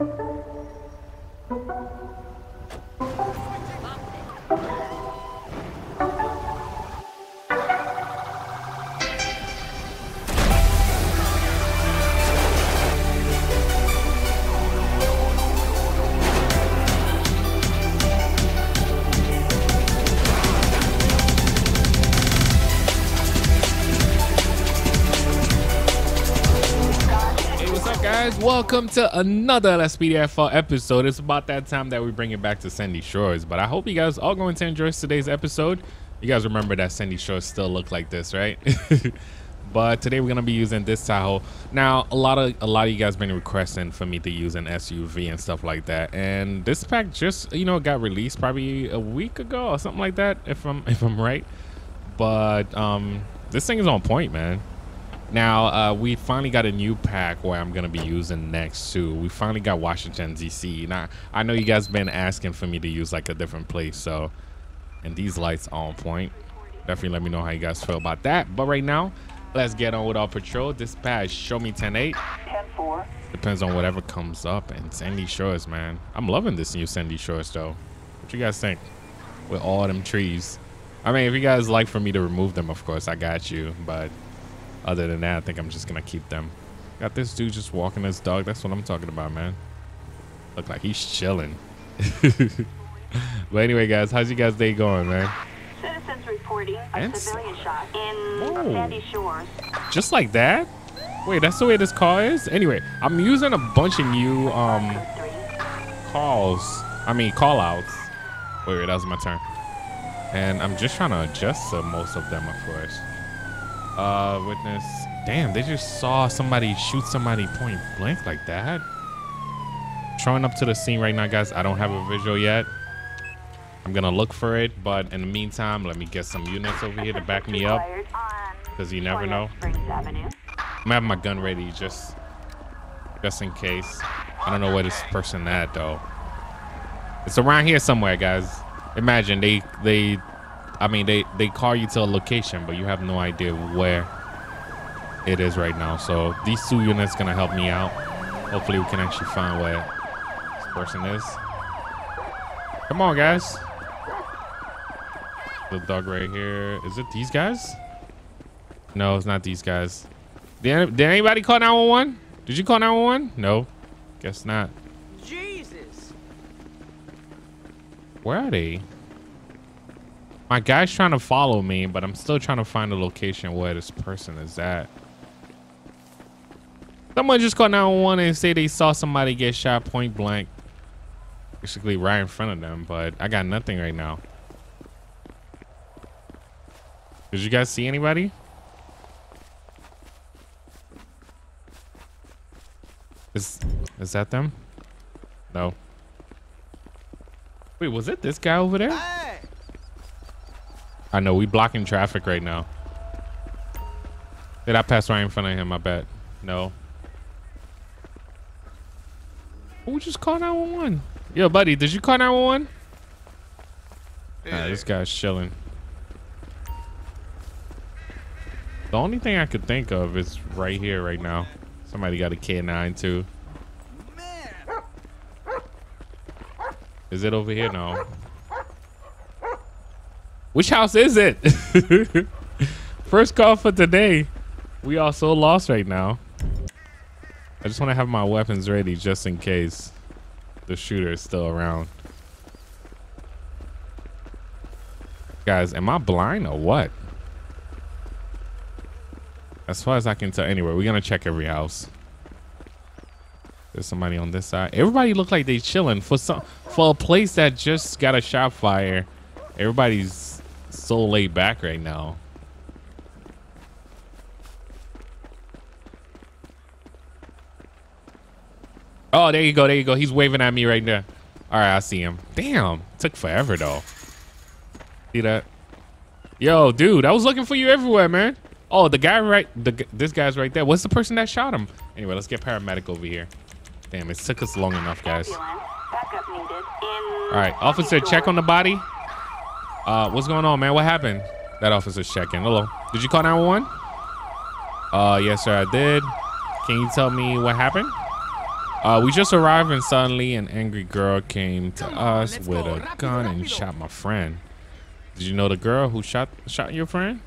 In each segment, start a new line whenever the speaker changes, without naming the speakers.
Hey, Welcome to another Let's episode. It's about that time that we bring it back to Sandy Shores. But I hope you guys are going to enjoy today's episode. You guys remember that Sandy Shores still look like this, right? but today we're gonna be using this Tahoe. Now, a lot of a lot of you guys been requesting for me to use an SUV and stuff like that. And this pack just you know got released probably a week ago or something like that, if I'm if I'm right. But um, this thing is on point, man. Now, uh, we finally got a new pack where I'm going to be using next too. We finally got Washington, D.C. Now, I know you guys been asking for me to use like a different place. So, and these lights on point. Definitely let me know how you guys feel about that. But right now, let's get on with our patrol. Dispatch, show me 10-8.
10-4.
Depends on whatever comes up. And Sandy Shores, man. I'm loving this new Sandy Shores though. What you guys think? With all them trees. I mean, if you guys like for me to remove them, of course, I got you. But other than that, I think I'm just gonna keep them. Got this dude just walking his dog. That's what I'm talking about, man. Look like he's chilling. but anyway, guys, how's you guys' day going, man?
Citizens reporting a
And
civilian shot in. Sandy Shores.
Just like that? Wait, that's the way this car is? Anyway, I'm using a bunch of new um calls. I mean, call outs. Wait, wait, that was my turn. And I'm just trying to adjust to most of them, of course. Uh, witness. Damn, they just saw somebody shoot somebody point blank like that. Showing up to the scene right now, guys. I don't have a visual yet. I'm gonna look for it, but in the meantime, let me get some units over here to back me up. Cause you never know. I'm having my gun ready just just in case. I don't know where this person at though. It's around here somewhere, guys. Imagine they they I mean they they call you to a location, but you have no idea where it is right now. So these two units gonna help me out. Hopefully we can actually find where this person is. Come on, guys. The dog right here. Is it these guys? No, it's not these guys. Did, did anybody call 911? Did you call 911? No. Guess not.
Jesus.
Where are they? My guy's trying to follow me, but I'm still trying to find the location where this person is at. Someone just called 911 and say they saw somebody get shot point blank. Basically right in front of them, but I got nothing right now. Did you guys see anybody? Is is that them? No. Wait, was it this guy over there? I know we blocking traffic right now. Did I pass right in front of him? I bet. No. Who just called 911? Yo, buddy, did you call 911? Nah, this guy's chilling. The only thing I could think of is right here, right now. Somebody got a K9 too. Is it over here? No. Which house is it? First call for today. We are so lost right now. I just want to have my weapons ready just in case the shooter is still around. Guys, am I blind or what? As far as I can tell, anyway, we're gonna check every house. There's somebody on this side. Everybody look like they chilling for some for a place that just got a shot fire. Everybody's so laid back right now. Oh, there you go. There you go. He's waving at me right there. All right, I see him. Damn, took forever though. See that? Yo, dude, I was looking for you everywhere, man. Oh, the guy right, the this guy's right there. What's the person that shot him? Anyway, let's get paramedic over here. Damn, it took us long enough, guys.
Ambulance. Backup needed in
All right, officer, check on the body. Uh, what's going on, man? What happened? That officer's checking. Hello. Did you call 911? Uh, yes, sir, I did. Can you tell me what happened? Uh, we just arrived and suddenly an angry girl came to us with a gun and shot my friend. Did you know the girl who shot shot your friend?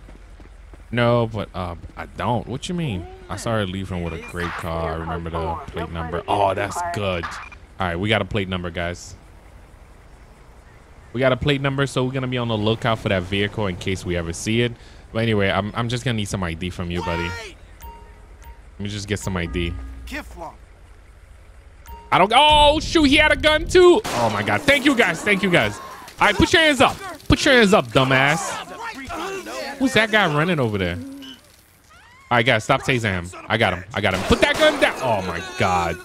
No, but uh, I don't. What you mean? I saw her leaving with a great car. I remember the plate number. Oh, that's good. All right, we got a plate number, guys. We got a plate number, so we're gonna be on the lookout for that vehicle in case we ever see it. But anyway, I'm I'm just gonna need some ID from you, buddy.
Wait!
Let me just get some ID.
Kiflon.
I don't. Oh shoot, he had a gun too. Oh my god. Thank you guys. Thank you guys. All right, put your hands up. Put your hands up, dumbass. Who's that guy running over there? All right, guys, stop tasing him. I got him. I got him. Put that gun down. Oh my god.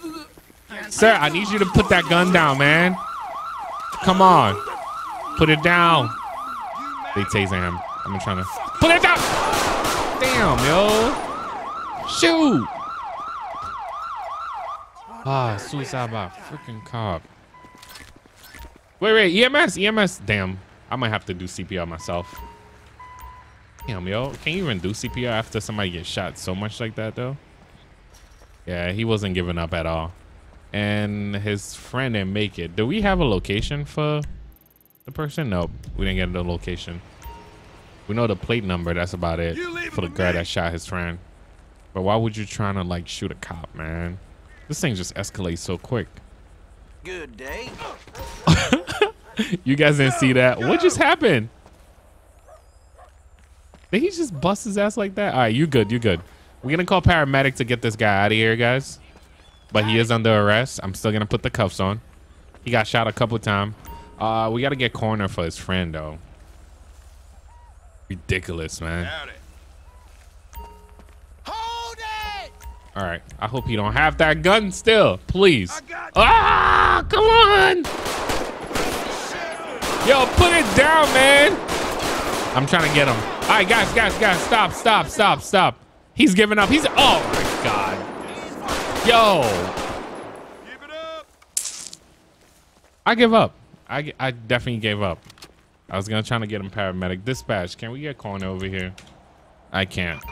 Sir, I need you to put that gun down, man. Come on. Put it down. They tasing him. I'm trying to put it down. Damn, yo. Shoot. Ah, suicide by a freaking cop. Wait, wait, EMS, EMS. Damn, I might have to do CPR myself. Damn, yo, can you even do CPR after somebody gets shot so much like that, though? Yeah, he wasn't giving up at all. And his friend didn't make it. Do we have a location for the person? Nope, we didn't get the location. We know the plate number. That's about it for the guy that shot his friend. But why would you trying to like shoot a cop, man? This thing just escalates so quick.
Good day.
You guys didn't see that. What just happened? Did he just bust his ass like that? All right, you good, you good. We're gonna call paramedic to get this guy out of here, guys. But he is under arrest. I'm still gonna put the cuffs on. He got shot a couple times. Uh, we gotta get corner for his friend though. Ridiculous, man.
Hold it!
All right, I hope he don't have that gun still, please. Ah, come on. Yo, put it down, man. I'm trying to get him. All right, guys, guys, guys, stop, stop, stop, stop. He's giving up. He's, oh my God. Yo,
Give it up!
I give up. I, I definitely gave up. I was gonna try to get him paramedic. Dispatch, can we get coroner over here? I can't.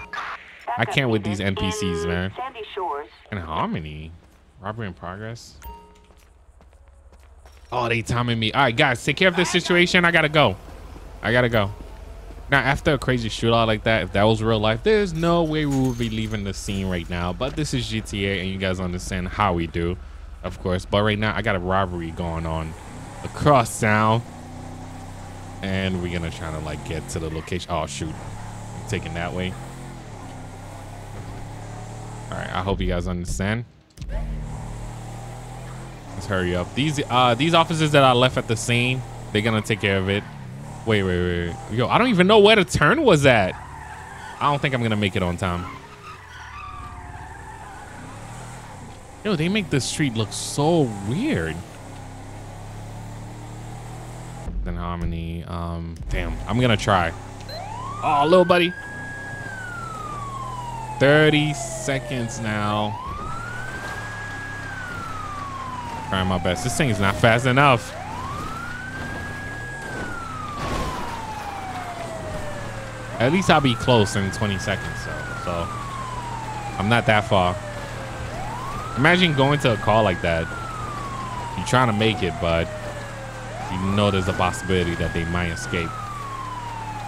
I can't with these NPCs, man.
Sandy Shores.
And harmony. Robbery in progress. Oh, they timing me. All right, guys, take care of this situation. I gotta go. I gotta go. Now, after a crazy shootout like that, if that was real life, there's no way we would be leaving the scene right now. But this is GTA, and you guys understand how we do, of course. But right now, I got a robbery going on across town, and we're gonna try to like get to the location. Oh shoot, I'm taking that way. All right, I hope you guys understand. Let's hurry up. These uh these officers that I left at the scene, they're gonna take care of it. Wait, wait, wait. Yo, I don't even know where the turn was at. I don't think I'm gonna make it on time. Yo, they make this street look so weird. Then harmony. Um, damn. I'm gonna try. Oh, little buddy. 30 seconds now. Trying my best. This thing is not fast enough. At least I'll be close in 20 seconds, so, so I'm not that far. Imagine going to a call like that. You're trying to make it, but you know there's a possibility that they might escape.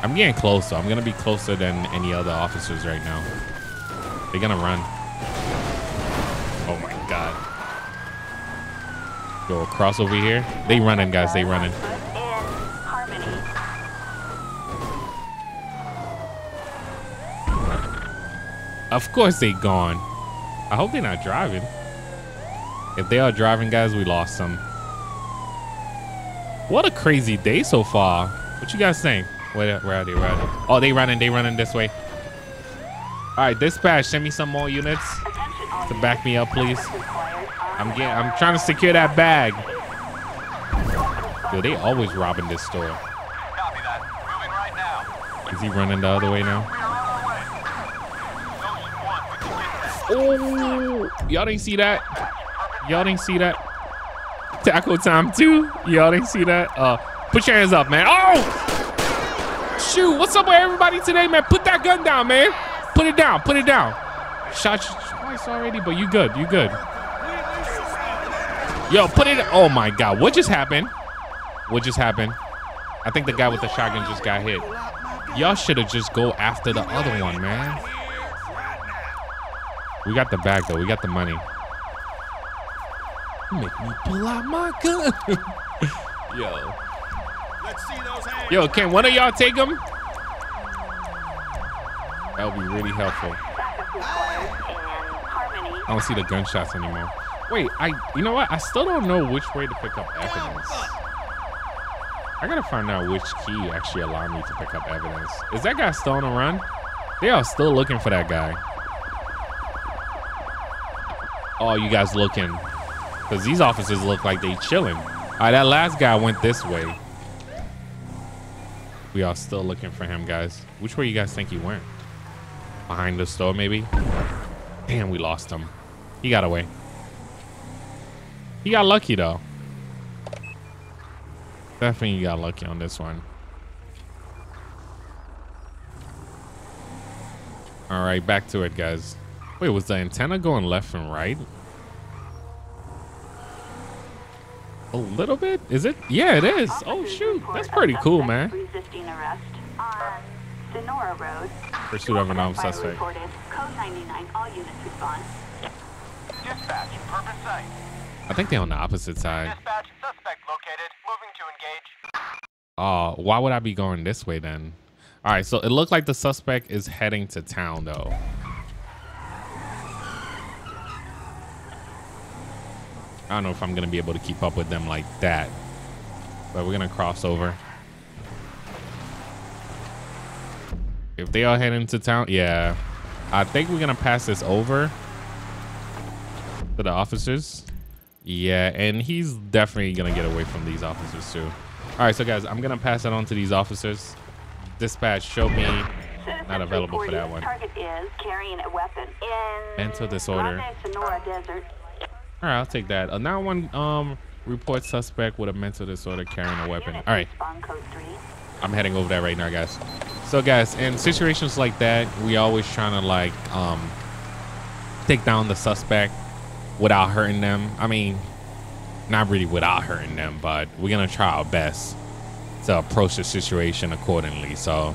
I'm getting closer. I'm gonna be closer than any other officers right now. They're gonna run. Oh my god. Go across over here. They running, guys. They running. Of course they gone. I hope they're not driving. If they are driving, guys, we lost them. What a crazy day so far. What you guys think? Where, are they? Where are they? Oh, they running. They running this way. All right, dispatch. Send me some more units. To back me up, please. I'm getting. I'm trying to secure that bag. Yo, they always robbing this store. Is he running the other way now? Oh, y'all didn't see that. Y'all didn't see that. Tackle time two. Y'all didn't see that. Uh, put your hands up, man. Oh, shoot. What's up with everybody today, man? Put that gun down, man. Put it down. Put it down. Shot you twice already, but you good. You good. Yo, put it. Oh my God, what just happened? What just happened? I think the guy with the shotgun just got hit. Y'all should have just go after the other one, man. We got the bag though. We got the money. Make me pull out my gun. Yo.
Let's see those hands.
Yo, can one of y'all take him? That would be really helpful.
Backup required in Harmony.
I don't see the gunshots anymore. Wait, I you know what? I still don't know which way to pick up evidence. I gotta find out which key actually allowed me to pick up evidence. Is that guy still on the run? They are still looking for that guy. Oh, you guys looking? Because these officers look like they chilling. All right, that last guy went this way. We are still looking for him, guys. Which way you guys think he went? Behind the store, maybe? Damn, we lost him. He got away. He got lucky, though. Definitely got lucky on this one. All right, back to it, guys. Wait, was the antenna going left and right? A little bit? Is it? Yeah, it is. Oh, shoot. That's pretty cool, man.
Resisting arrest on Sonora Road.
Pursuit of an armed suspect.
Reported. Code 99. All units respond.
Dispatch, purpose site.
I think they're on the opposite side.
Dispatch, suspect located. Moving to engage.
Oh, why would I be going this way then? All right, so it looked like the suspect is heading to town though. I don't know if I'm gonna be able to keep up with them like that, but we're gonna cross over. If they all head into town, yeah, I think we're gonna pass this over to the officers. Yeah, and he's definitely gonna get away from these officers too. All right, so guys, I'm gonna pass it on to these officers. Dispatch, show me.
Citizens
Not available for that one.
Target is carrying a weapon in
Mental disorder.
Sonora Desert.
All right, I'll take that. A 911 um report suspect with a mental disorder carrying a weapon. All right,
respond code 3.
I'm heading over there right now, guys. So, guys, in situations like that, we always trying to like um take down the suspect without hurting them. I mean, not really without hurting them, but we're gonna try our best to approach the situation accordingly. So,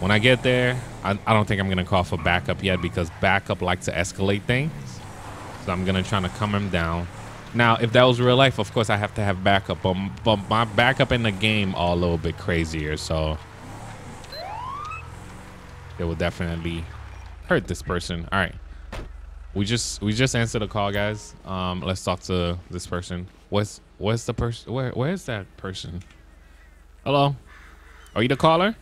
when I get there, I, I don't think I'm gonna call for backup yet because backup like to escalate things. So I'm gonna try to calm him down. Now, if that was real life, of course I have to have backup, but, but my backup in the game are a little bit crazier, so it will definitely hurt this person. All right, we just we just answered a call, guys. Um, let's talk to this person. What's what's the person? Where where's that person? Hello, are you the caller?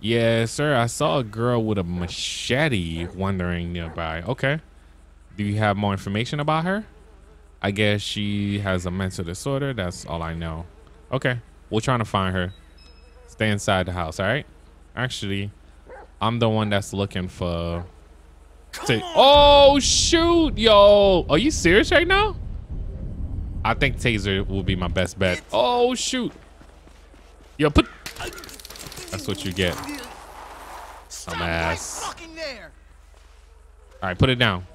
Yeah, sir. I saw a girl with a machete wandering nearby. Okay. Do you have more information about her? I guess she has a mental disorder. That's all I know. Okay. We're trying to find her. Stay inside the house, all right? Actually, I'm the one that's looking for. Say, oh, shoot, yo. Are you serious right now? I think Taser will be my best bet. Oh, shoot. Yo, put. That's what you get. Dumbass.
There.
All right, put it down.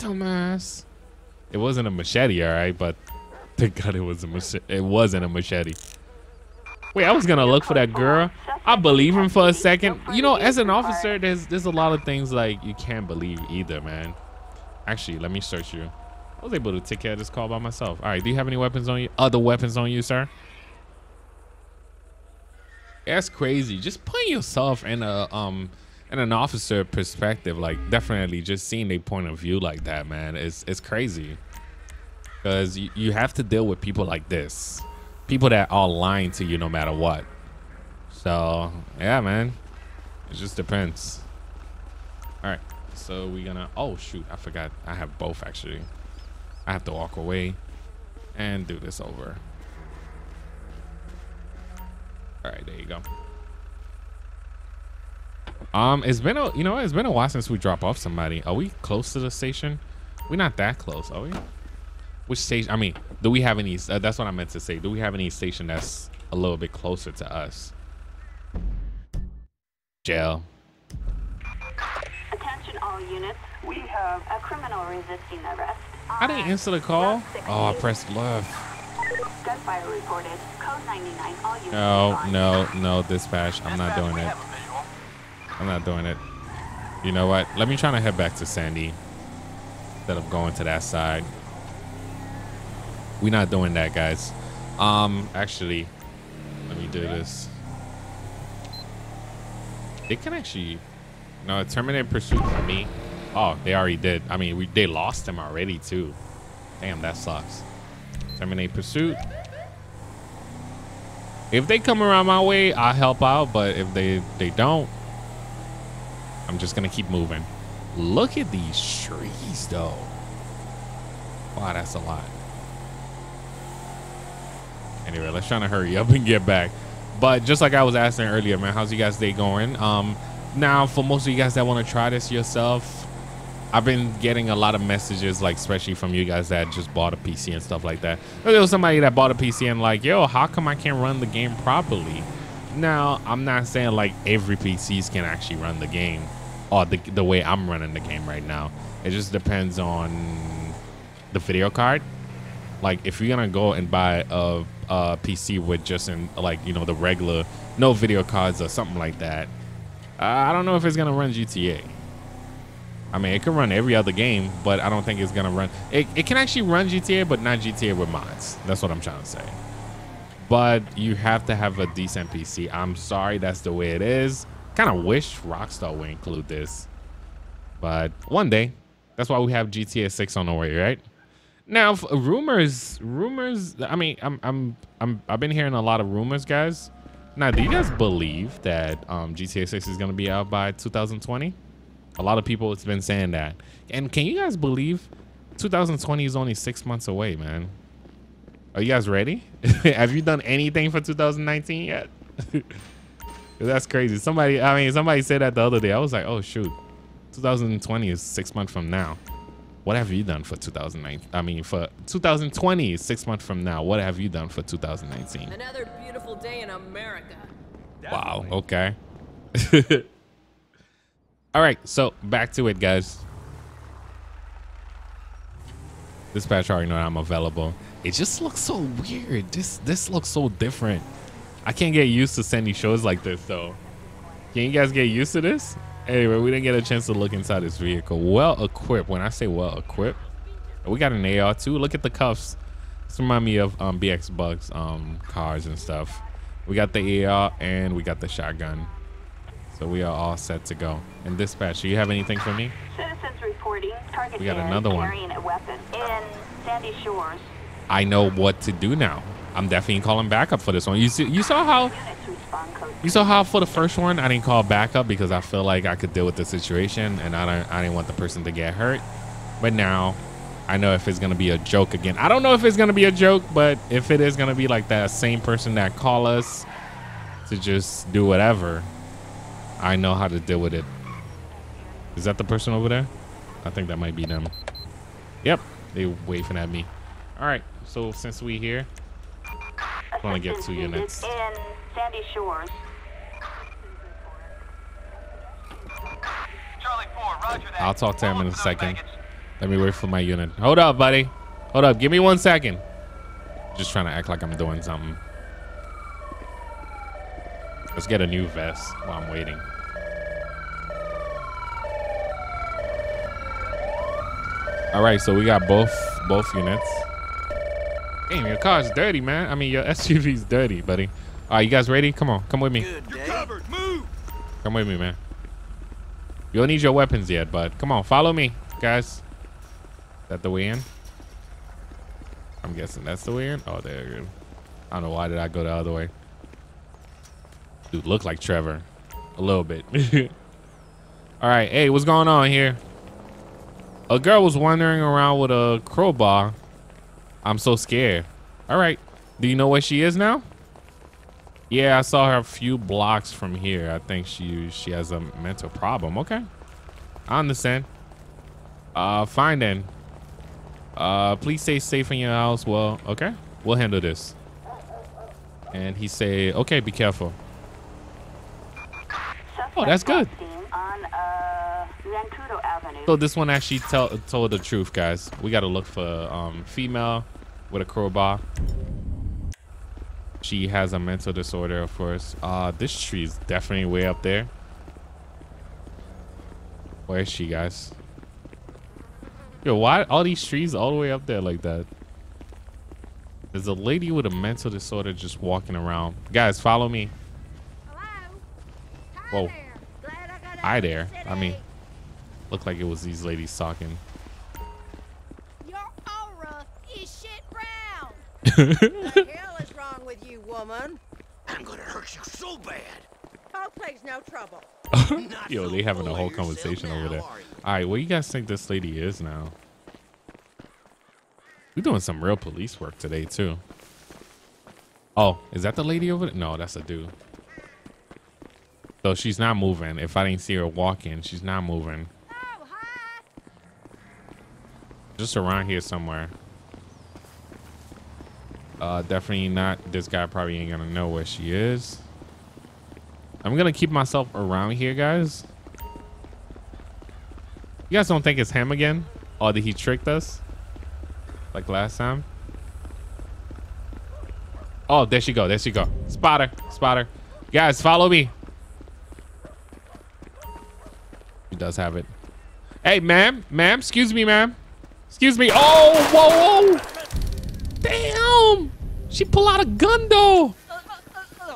Dumbass. It wasn't a machete, all right, but thank God it was a machete. It wasn't a machete. Wait, I was gonna look for that girl. I believe him for a second. You know, as an officer, there's there's a lot of things like you can't believe either, man. Actually, let me search you. I was able to take care of this call by myself. All right, do you have any weapons on you? Other weapons on you, sir? That's crazy. Just putting yourself in a um in an officer perspective, like definitely just seeing a point of view like that, man, is it's crazy. Cause you, you have to deal with people like this. People that are lying to you no matter what. So yeah, man. It just depends. Alright. So we're gonna oh shoot, I forgot. I have both actually. I have to walk away and do this over. All right, there you go. Um, it's been a you know it's been a while since we drop off somebody. Are we close to the station? We're not that close, are we? Which station? I mean, do we have any? Uh, that's what I meant to say. Do we have any station that's a little bit closer to us? Jail.
Attention all units. We have a criminal resisting arrest
I didn't answer the call. Oh, I pressed left.
Gunfire reported. Code 99. All units
No, no, no, dispatch. I'm not doing it. I'm not doing it. You know what? Let me try to head back to Sandy instead of going to that side. We're not doing that, guys. Um, actually, let me do this. They can actually, no, terminate pursuit for me. Oh, they already did. I mean, we, they lost him already too. Damn, that sucks. Terminate pursuit. If they come around my way, I'll help out. But if they they don't, I'm just gonna keep moving. Look at these trees, though. Wow, that's a lot. Anyway, let's try to hurry up and get back. But just like I was asking earlier, man, how's you guys' day going? Um, now for most of you guys that want to try this yourself, I've been getting a lot of messages, like especially from you guys that just bought a PC and stuff like that. There was somebody that bought a PC and like, yo, how come I can't run the game properly? Now, I'm not saying like every PCs can actually run the game or the, the way I'm running the game right now. It just depends on the video card. Like if you're gonna go and buy a, a PC with just in like you know the regular no video cards or something like that, I don't know if it's gonna run GTA. I mean, it can run every other game, but I don't think it's gonna run. It, it can actually run GTA, but not GTA with mods. That's what I'm trying to say. But you have to have a decent PC. I'm sorry, that's the way it is. Kind of wish Rockstar would include this, but one day. That's why we have GTA 6 on the way, right? Now, rumors, rumors. I mean, I'm, I'm, I'm, I've been hearing a lot of rumors, guys. Now, do you guys believe that um, GTA 6 is gonna be out by 2020? A lot of people it's been saying that. And can you guys believe 2020 is only six months away, man? Are you guys ready? Have you done anything for 2019 yet? That's crazy. Somebody, I mean, somebody said that the other day. I was like, oh shoot, 2020 is six months from now. What have you done for 2019? I mean, for 2020 is six months from now. What have you done for 2019?
Another beautiful day in America.
Wow. Okay. All right. So back to it, guys. Dispatch already know I'm available. It just looks so weird. This this looks so different. I can't get used to Sandy Shores like this though. Can you guys get used to this? Anyway, we didn't get a chance to look inside this vehicle. Well equipped. When I say well equipped, we got an AR too. Look at the cuffs. This remind me of um, BX Bugs um, cars and stuff. We got the AR and we got the shotgun. So we are all set to go. And dispatch, do you have anything for me?
Citizens reporting. Target
We got another one.
in Sandy Shores.
I know what to do now. I'm definitely calling backup for this one. You see, you saw how you saw how for the first one I didn't call backup because I feel like I could deal with the situation and I don't I didn't want the person to get hurt. But now I know if it's gonna be a joke again. I don't know if it's gonna be a joke, but if it is gonna be like that same person that call us to just do whatever, I know how to deal with it. Is that the person over there? I think that might be them. Yep, they waving at me. All right, so since we here, wanna get two units.
In Sandy Shores.
Charlie 4, roger that.
I'll talk to him in a
Roll up those
second. Let me wait for my unit. Hold up, buddy. Hold up. Give me one second. Just trying to act like I'm doing something. Let's get a new vest while I'm waiting. All right, so we got both both units. Damn, your car's dirty, man. I mean, your SUV's dirty, buddy. All right, you guys ready? Come on, come with me.
You're covered. Move.
Come with me, man. You don't need your weapons yet, but come on, follow me, guys. Is that the way in? I'm guessing that's the way in. Oh, there you go. I don't know why did I go the other way. Dude, look like Trevor, a little bit. All right, hey, what's going on here? A girl was wandering around with a crowbar. I'm so scared. All right, do you know where she is now? Yeah, I saw her a few blocks from here. I think she she has a mental problem. Okay, I understand. Uh, fine then. Uh, please stay safe in your house. Well, okay, we'll handle this. And he say, okay, be careful. Oh, that's good.
On uh.
So this one actually tell, told the truth, guys. We gotta look for um female with a crowbar. She has a mental disorder, of course. Uh, this tree's definitely way up there. Where is she, guys? Yo, why all these trees all the way up there like that? There's a lady with a mental disorder just walking around. Guys, follow me. Hello. Hi Whoa. Hi there. I mean, looked like it was these ladies talking.
Your aura is shit brown. What the hell is wrong with you, woman?
I'm gonna hurt you so bad.
Coldplay's no trouble.
Not
Yo, they having a whole conversation
now,
over there. All right, what do you guys think this lady is now? We're doing some real police work today too. Oh, is that the lady over there? No, that's a dude. So she's not moving. If I didn't see her walking, she's not moving.
Oh, hi.
Just around here somewhere. Uh, definitely not. This guy probably ain't gonna know where she is. I'm gonna keep myself around here, guys. You guys don't think it's him again? Or did he tricked us? Like last time? Oh, there she go. There she go. Spotter. Spotter. Guys, follow me. He does have it. Hey, ma'am. Ma'am, excuse me, ma'am. Excuse me. Oh, whoa, whoa. Damn. She pull out a gun, though.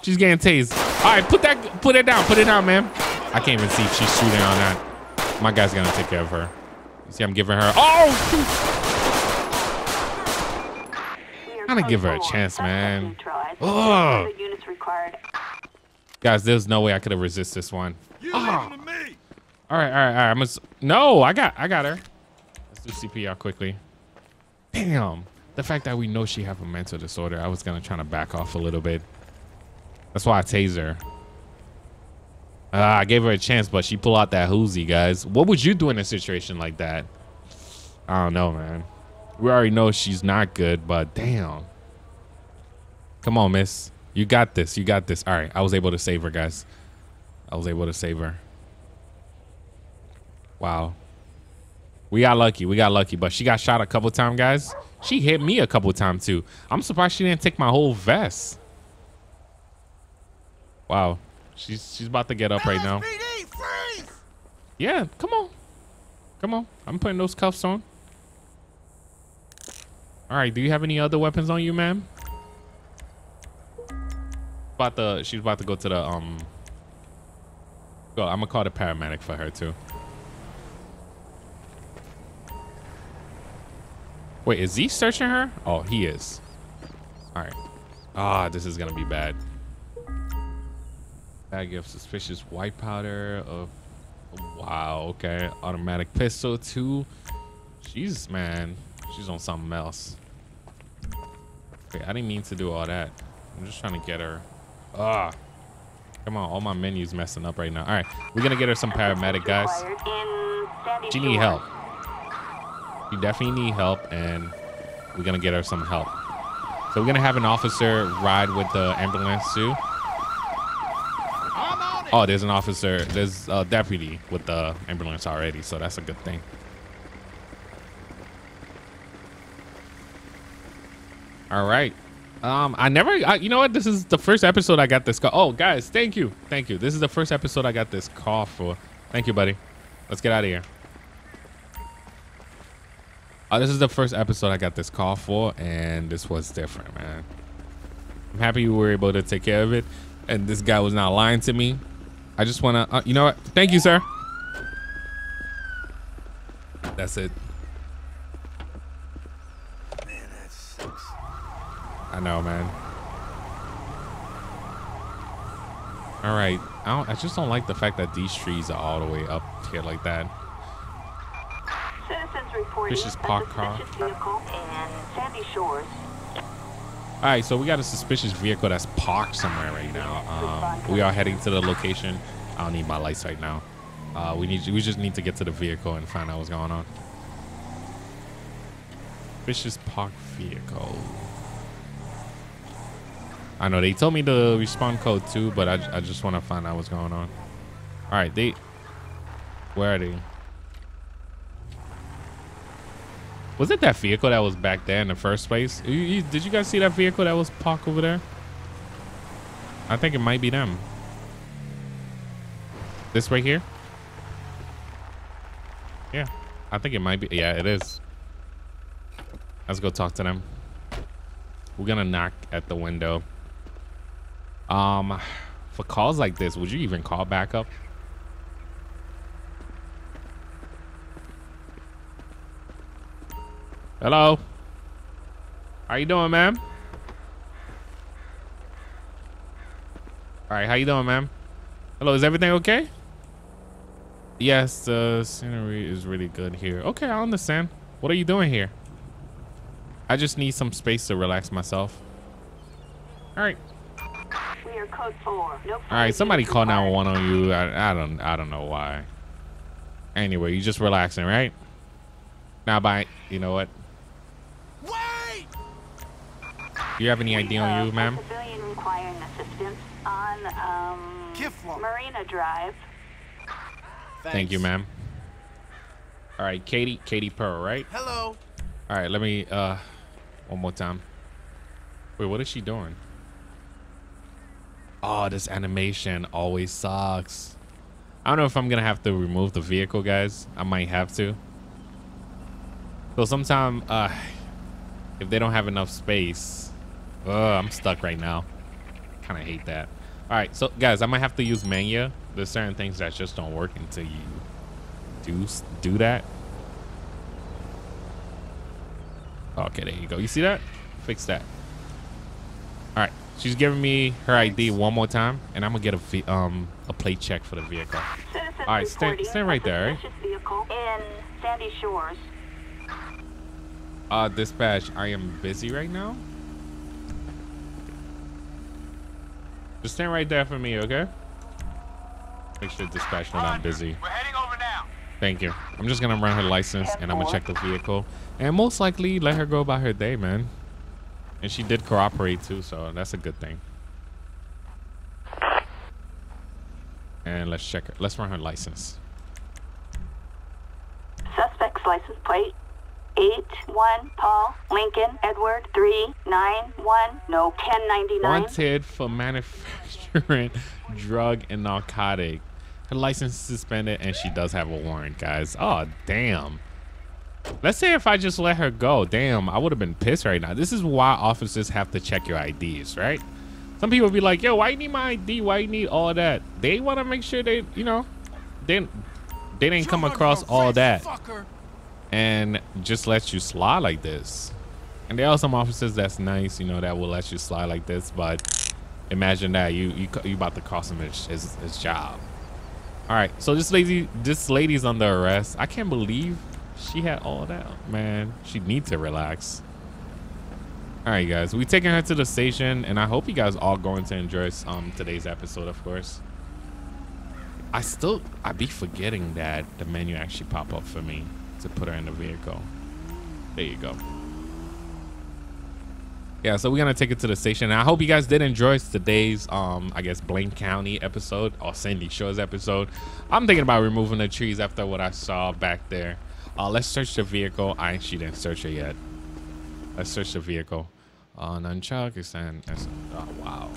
She's getting tased. All right, put that, put it down. Put it down, man. I can't even see if she's shooting on that. My guy's gonna take care of her. You see, I'm giving her. Oh, shoot. Gotta give her a chance, man. Ugh.
Ugh. Units required.
Guys, there's no way I could have resisted this one.
Me.
All right, all right, all right. I'm gonna, no, I got, I got her. Do CPR quickly. Damn, the fact that we know she have a mental disorder, I was gonna try to back off a little bit. That's why I tased her. Uh, I gave her a chance, but she pulled out that Uzi, guys. What would you do in a situation like that? I don't know, man. We already know she's not good, but damn. Come on, miss. You got this. You got this. All right, I was able to save her, guys. I was able to save her. Wow. We got lucky. We got lucky, but she got shot a couple times, guys. She hit me a couple times too. I'm surprised she didn't take my whole vest. Wow. She's she's about to get up right now. Yeah, come on. Come on. I'm putting those cuffs on. All right, do you have any other weapons on you, ma'am? About to she's about to go to the um Go, I'm gonna call the paramedic for her too. Wait, is he searching her? Oh, he is. All right. Ah, this is gonna be bad. Bag of suspicious white powder. Of wow. Okay. Automatic pistol too. Jesus, man. She's on something else. Wait, I didn't mean to do all that. I'm just trying to get her. Ah. Come on, all my menus messing up right now. All right, we're gonna get her some paramedic guys. She need help. She definitely need help, and we're gonna get her some help. So we're gonna have an officer ride with the ambulance too.
I'm on it.
Oh, there's an officer. There's a deputy with the ambulance already, so that's a good thing. All right. Um, I never, I, you know what? This is the first episode I got this call. Oh, guys, thank you, thank you. This is the first episode I got this call for. Thank you, buddy. Let's get out of here. Oh, this is the first episode I got this call for, and this was different, man. I'm happy we were able to take care of it, and this guy was not lying to me. I just want to, uh, you know what? Thank you, sir. That's it.
Man, that sucks.
I know, man. All right. I, don't, I just don't like the fact that these trees are all the way up here like that. Vicious parked car.
suspicious vehicle in Sandy Shores.
All right, so we got a suspicious vehicle that's parked somewhere right now. Um, we are heading to the location. I don't need my lights right now. Uh, we need we just need to get to the vehicle and find out what's going on. Suspicious parked vehicle. I know they told me the respawn code too, but I, I just want to find out what's going on. All right, they where are they? Was it that vehicle that was back there in the first place? You- you- did you guys see that vehicle that was parked over there? I think it might be them. This right here? Yeah, I think it might be. Yeah, it is. Let's go talk to them. We're gonna knock at the window. Um, for calls like this, would you even call backup? Hello. How you doing, ma'am? All right, how you doing, ma'am? Hello, is everything okay? Yes, the scenery is really good here. Okay, I understand. What are you doing here? I just need some space to relax myself. All right.
We are code 4. No
All right, somebody call
now.
911 on you. I, I don't I don't know why. Anyway, you just relaxing, right? Now, bye. You know what? Do you have any ID on you, ma'am?
Civilian requiring assistance on um,
Kifla.
Marina Drive.
Thank you, ma'am. All right, Katie, Katie Pearl, right?
Hello.
All right, let me uh one more time. Wait, what is she doing? Oh, this animation always sucks. I don't know if I'm gonna have to remove the vehicle, guys. I might have to. So sometime, uh, if they don't have enough space, uh, I'm stuck right now. Kind of hate that. All right, so guys, I might have to use Menyoo. There's certain things that just don't work until you do do that. Okay, there you go. You see that? Fix that. All right. She's giving me her ID one more time, and I'm gonna get a um a plate check for the vehicle.
Citizens
All right, stand- stand right there, right?
vehicle in Sandy Shores.
Uh, dispatch. I am busy right now. Just stand right there for me, okay? Make sure dispatch know that I'm busy.
We're heading over now.
Thank you. I'm just gonna run her license and I'm gonna check the vehicle, and most likely let her go about her day, man. And she did cooperate too, so that's a good thing. And let's check her. Let's run her license.
Suspect's license plate. 8-1 Paul Lincoln Edward 391 no 1099
Wanted for manufacturing drug and narcotic. Her license is suspended and she does have a warrant, guys. Oh, damn. Let's say if I just let her go, damn, I would have been pissed right now. This is why officers have to check your IDs, right? Some people be like, yo, why you need my ID? Why you need all that? They want to make sure they, you know, they, they didn't come across all that
Fucker.
And just let you slide like this. And there are some officers that's nice, you know, that will let you slide like this. But imagine that you you you about to cost him his, his, his job. All right, so this lady this lady's under arrest. I can't believe she had all that. Man, she needs to relax. All right, guys, we taking her to the station, and I hope you guys all going to enjoy um today's episode, of course. I still I be forgetting that the menu actually pop up for me to put her in the vehicle. There you go. Yeah, so we're gonna take it to the station. And I hope you guys did enjoy today's um I guess Blaine County episode or Sandy Shores episode. I'm thinking about removing the trees after what I saw back there. Uh let's search the vehicle. I she didn't search it yet. Let's search the vehicle. Uh nunchuck is and oh wow.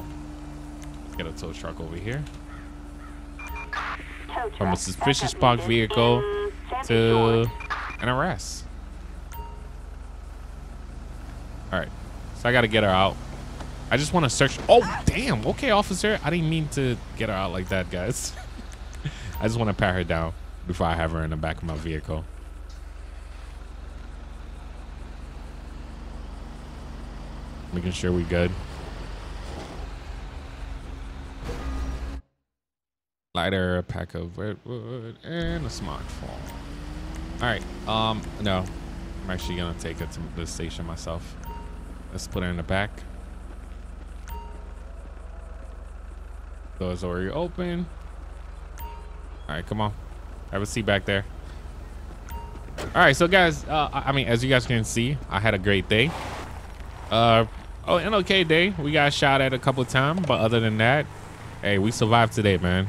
Let's get a tow truck over here.
Tow
From a suspicious parked vehicle to
Shores.
an arrest. All right, so I gotta get her out. I just want to search. Oh, damn. Okay, officer. I didn't mean to get her out like that, guys. I just want to pat her down before I have her in the back of my vehicle. Making sure we good. Lighter, a pack of redwood, and a smartphone. All right. Um, no, I'm actually gonna take it to the station myself. Let's put it in the back. Doors already open. All right, come on. Have a seat back there. All right, so guys, uh, I mean, as you guys can see, I had a great day. Uh, oh, an okay day. We got shot at a couple of times, but other than that, hey, we survived today, man.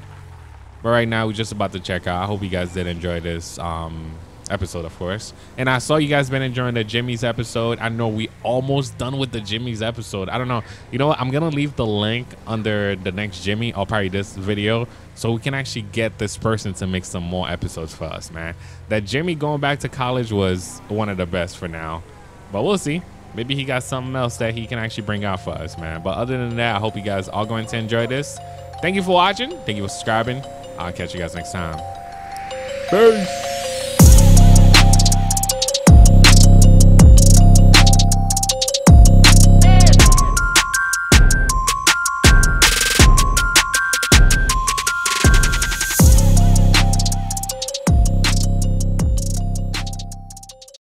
But right now, we're just about to check out. I hope you guys did enjoy this um, episode, of course. And I saw you guys been enjoying the Jimmy's episode. I know we almost done with the Jimmy's episode. I don't know. You know what? I'm gonna leave the link under the next Jimmy, or probably this video, so we can actually get this person to make some more episodes for us, man. That Jimmy going back to college was one of the best for now, but we'll see. Maybe he got something else that he can actually bring out for us, man. But other than that, I hope you guys are going to enjoy this. Thank you for watching. Thank you for subscribing. I'll catch you guys next time. Peace.